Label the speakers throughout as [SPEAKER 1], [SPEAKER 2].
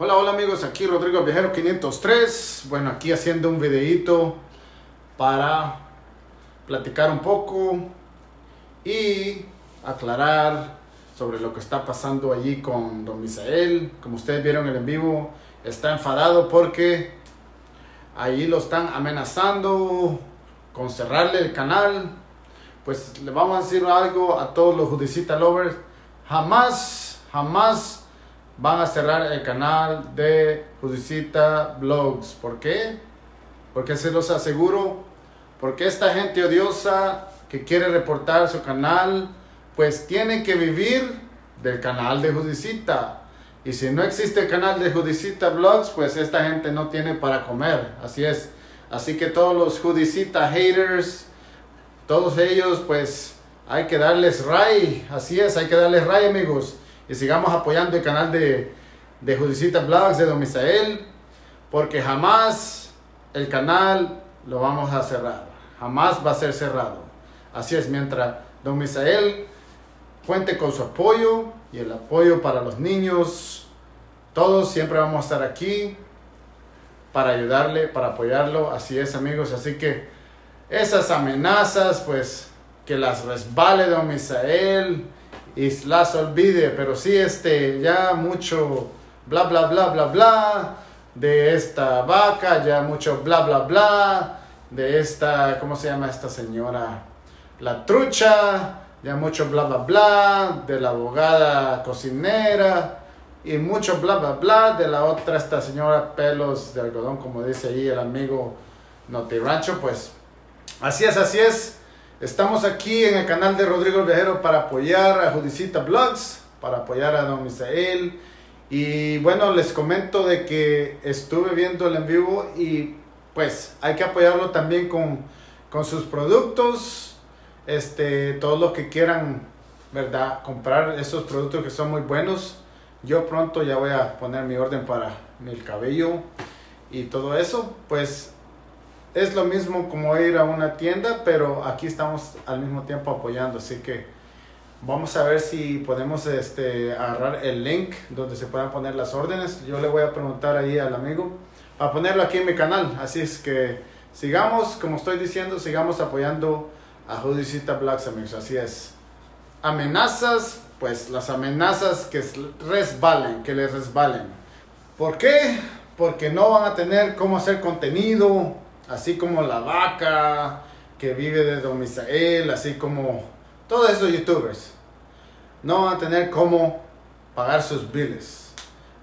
[SPEAKER 1] Hola, hola amigos, aquí Rodrigo Viajero 503. Bueno, aquí haciendo un videito para platicar un poco y aclarar sobre lo que está pasando allí con Don Misael. Como ustedes vieron en el en vivo, está enfadado porque allí lo están amenazando con cerrarle el canal. Pues le vamos a decir algo a todos los Judicita lovers. Jamás, jamás van a cerrar el canal de Judicita Blogs. ¿Por qué? Porque se los aseguro, porque esta gente odiosa que quiere reportar su canal, pues tiene que vivir del canal de Judicita. Y si no existe el canal de Judicita Blogs, pues esta gente no tiene para comer. Así es. Así que todos los Judicita haters, todos ellos, pues hay que darles ray. Así es, hay que darles ray, amigos y sigamos apoyando el canal de, de Judicita Blogs de Don Misael, porque jamás el canal lo vamos a cerrar, jamás va a ser cerrado. Así es, mientras Don Misael cuente con su apoyo y el apoyo para los niños, todos siempre vamos a estar aquí para ayudarle, para apoyarlo. Así es, amigos. Así que esas amenazas, pues que las resbale Don Misael y las olvide, pero sí este, ya mucho bla bla bla bla bla de esta vaca, ya mucho bla bla bla de esta, ¿cómo se llama esta señora? La trucha, ya mucho bla bla bla de la abogada cocinera y mucho bla bla bla de la otra, esta señora pelos de algodón, como dice ahí el amigo Noti Rancho, pues así es, así es. Estamos aquí en el canal de Rodrigo Viajero para apoyar a Judicita Blogs, para apoyar a Don Misael. Y bueno, les comento de que estuve viendo el en vivo y pues hay que apoyarlo también con, con sus productos. Este, todos los que quieran, ¿verdad? Comprar esos productos que son muy buenos. Yo pronto ya voy a poner mi orden para mi cabello y todo eso. Pues es lo mismo como ir a una tienda, pero aquí estamos al mismo tiempo apoyando, así que vamos a ver si podemos este, agarrar el link donde se puedan poner las órdenes. Yo le voy a preguntar ahí al amigo a ponerlo aquí en mi canal, así es que sigamos, como estoy diciendo, sigamos apoyando a Judicita Blacks, amigos, así es. Amenazas, pues las amenazas que resbalen, que les resbalen. ¿Por qué? Porque no van a tener cómo hacer contenido, así como la vaca que vive de Don Misael, así como todos esos youtubers, no van a tener cómo pagar sus biles.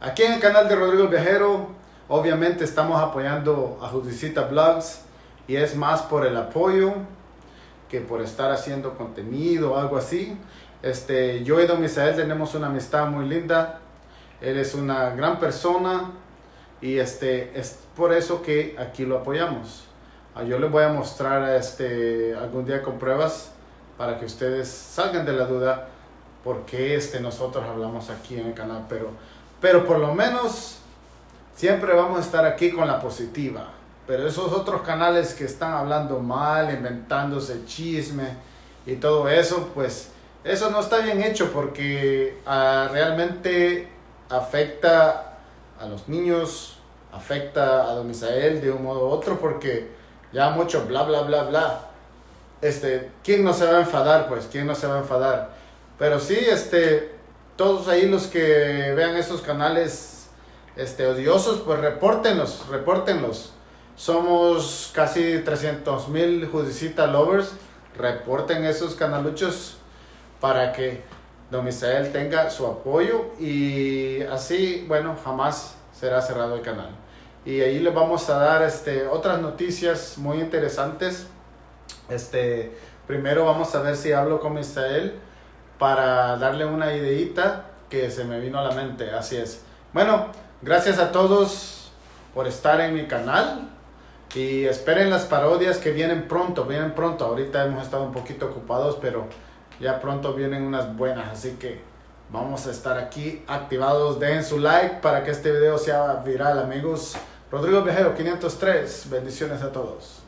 [SPEAKER 1] Aquí en el canal de Rodrigo Viajero, obviamente estamos apoyando a Judicita Blogs y es más por el apoyo que por estar haciendo contenido o algo así. Este, yo y Don Misael tenemos una amistad muy linda. Él es una gran persona, y este, es por eso que aquí lo apoyamos. Ah, yo les voy a mostrar este, algún día con pruebas para que ustedes salgan de la duda por qué este, nosotros hablamos aquí en el canal. Pero, pero por lo menos siempre vamos a estar aquí con la positiva. Pero esos otros canales que están hablando mal, inventándose chisme y todo eso, pues eso no está bien hecho porque uh, realmente afecta a los niños, afecta a Don Misael de un modo u otro, porque ya mucho bla, bla, bla, bla. Este, ¿quién no se va a enfadar? Pues, ¿quién no se va a enfadar? Pero sí, este, todos ahí los que vean esos canales este, odiosos, pues repórtenlos, repórtenlos. Somos casi 300 mil judicita lovers. Reporten esos canaluchos para que Don Misael tenga su apoyo y así, bueno, jamás será cerrado el canal. Y ahí les vamos a dar este, otras noticias muy interesantes. Este, primero vamos a ver si hablo con Misael para darle una ideita que se me vino a la mente. Así es. Bueno, gracias a todos por estar en mi canal. Y esperen las parodias que vienen pronto, vienen pronto. Ahorita hemos estado un poquito ocupados, pero ya pronto vienen unas buenas, así que vamos a estar aquí activados. Den su like para que este video sea viral, amigos. Rodrigo Viajero 503, bendiciones a todos.